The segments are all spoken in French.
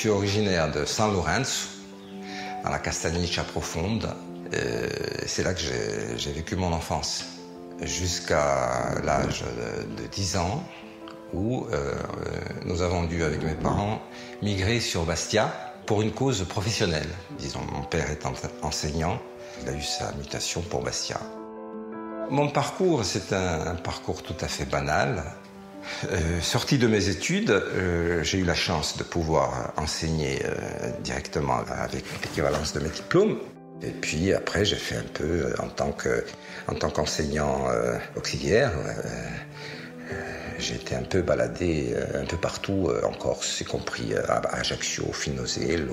suis originaire de San Lorenzo, dans la Castagniccia profonde. C'est là que j'ai vécu mon enfance, jusqu'à l'âge de, 10 ans, où euh, nous avons dû, avec mes parents, migrer sur Bastia pour une cause professionnelle. Disons, mon père est enseignant, il a eu sa mutation pour Bastia. Mon parcours, c'est un, parcours tout à fait banal. Euh, sorti de mes études, euh, j'ai eu la chance de pouvoir enseigner euh, directement avec l'équivalence de mes diplômes. Et puis après, j'ai fait un peu en tant que tant qu'enseignant auxiliaire. j'ai été un peu baladé un peu partout en Corse, y compris à Ajaccio, Finosel.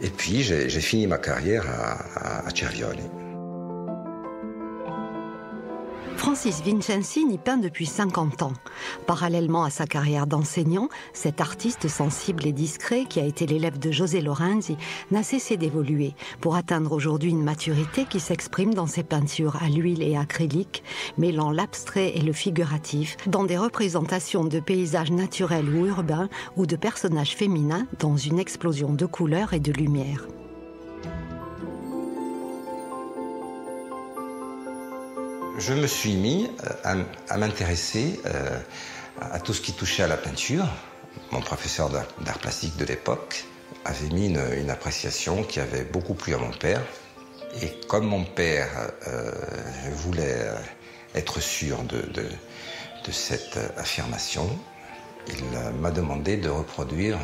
Et puis j'ai fini ma carrière à, à Cervione. Francis Vincenzini peint depuis 50 ans. Parallèlement à sa carrière d'enseignant, cet artiste sensible et discret qui a été l'élève de José Lorenzi n'a cessé d'évoluer pour atteindre aujourd'hui une maturité qui s'exprime dans ses peintures à l'huile et acrylique, mêlant l'abstrait et le figuratif dans des représentations de paysages naturels ou urbains ou de personnages féminins dans une explosion de couleurs et de lumière. Je me suis mis euh, à, m'intéresser euh, à tout ce qui touchait à la peinture. Mon professeur d'art plastique de l'époque avait mis une, appréciation qui avait beaucoup plu à mon père. Et comme mon père euh, voulait être sûr de, de cette affirmation, il m'a demandé de reproduire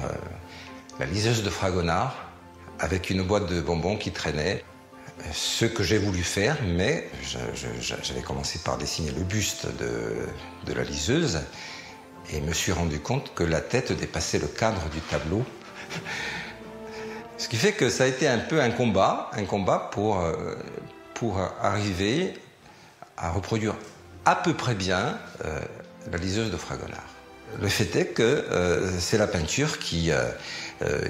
la liseuse de Fragonard avec une boîte de bonbons qui traînait ce que j'ai voulu faire, mais j'avais commencé par dessiner le buste de, la liseuse et me suis rendu compte que la tête dépassait le cadre du tableau. Ce qui fait que ça a été un peu un combat, un combat pour, euh, pour arriver à reproduire à peu près bien euh, la liseuse de Fragonard. Le fait est que euh, c'est la peinture qui,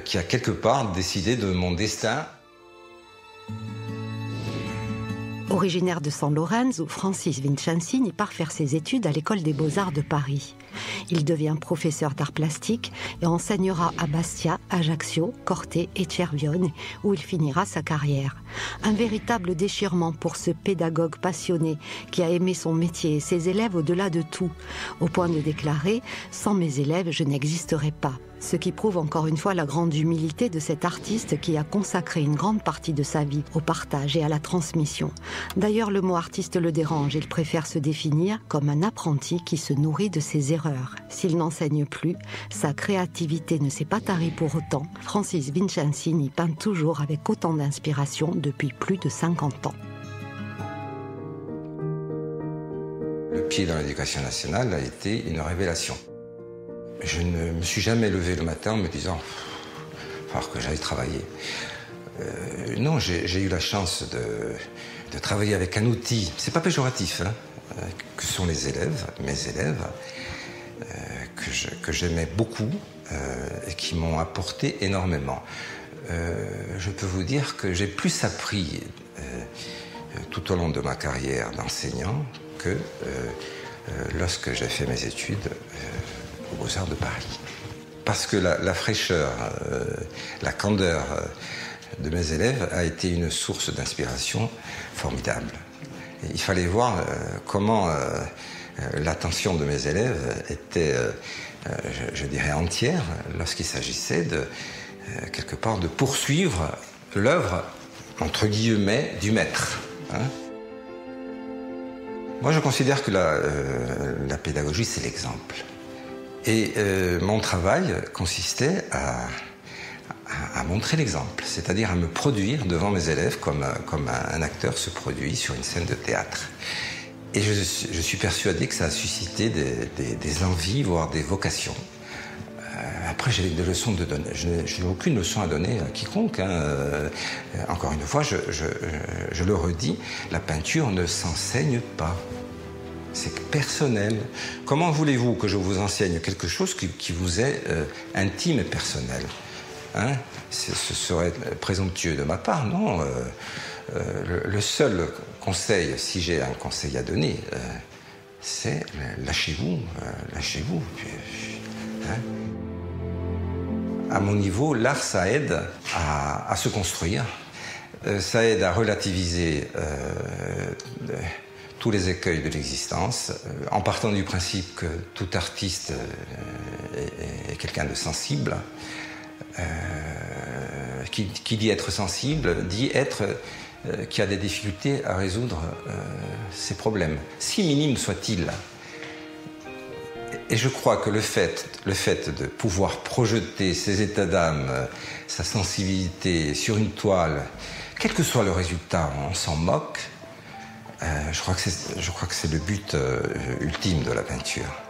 qui a quelque part décidé de mon destin. Originaire de San Lorenzo, Francis Vincenzini part faire ses études à l'école des beaux-arts de Paris. Il devient professeur d'art plastique et enseignera à Bastia, Ajaccio, Corte et Cervione, où il finira sa carrière. Un véritable déchirement pour ce pédagogue passionné qui a aimé son métier et ses élèves au-delà de tout, au point de déclarer Sans mes élèves, je n'existerai pas ce qui prouve encore une fois la grande humilité de cet artiste qui a consacré une grande partie de sa vie au partage et à la transmission. D'ailleurs, le mot artiste le dérange, il préfère se définir comme un apprenti qui se nourrit de ses erreurs. S'il n'enseigne plus, sa créativité ne s'est pas tarie pour autant. Francis Vincenzini peint toujours avec autant d'inspiration depuis plus de 50 ans. Le pied dans l'éducation nationale a été une révélation. Je ne me suis jamais levé le matin en me disant va que j'aille travailler. Euh, non, j'ai eu la chance de, travailler avec un outil, c'est pas péjoratif, hein, euh, que sont les élèves, mes élèves, que j'aimais beaucoup et qui m'ont apporté énormément. je peux vous dire que j'ai plus appris tout au long de ma carrière d'enseignant que lorsque j'ai fait mes études aux Beaux-Arts de Paris. Parce que la, fraîcheur, euh, la candeur euh, de mes élèves a été une source d'inspiration formidable. il fallait voir euh, comment l'attention de mes élèves était, je, dirais, entière lorsqu'il s'agissait de, quelque part, de poursuivre l'œuvre, entre guillemets, du maître. Hein. Moi, je considère que la pédagogie, c'est l'exemple. Et euh, mon travail consistait à, montrer l'exemple, c'est-à-dire à me produire devant mes élèves comme un, acteur se produit sur une scène de théâtre. Et je, suis persuadé que ça a suscité des, envies, voire des vocations. Euh, après, j'ai des leçons de donner. Je n'ai aucune leçon à donner à quiconque. Hein. Euh, encore une fois, je, le redis, la peinture ne s'enseigne pas c'est personnel. Comment voulez-vous que je vous enseigne quelque chose qui, vous est euh, intime et personnel hein? Ce serait présomptueux de ma part, non. Euh, euh, le, seul conseil, si j'ai un conseil à donner, c'est lâchez-vous, lâchez-vous. Hein à mon niveau, l'art, ça aide à, se construire, euh, ça aide à relativiser euh, tous les écueils de l'existence, euh, en partant du principe que tout artiste est, quelqu'un de sensible. Qui, dit être sensible dit être qui a des difficultés à résoudre ses problèmes, si minimes soient-ils. Et je crois que le fait, de pouvoir projeter ses états d'âme, sa sensibilité sur une toile, quel que soit le résultat, on s'en moque, euh, je crois que c'est le but euh, ultime de la peinture.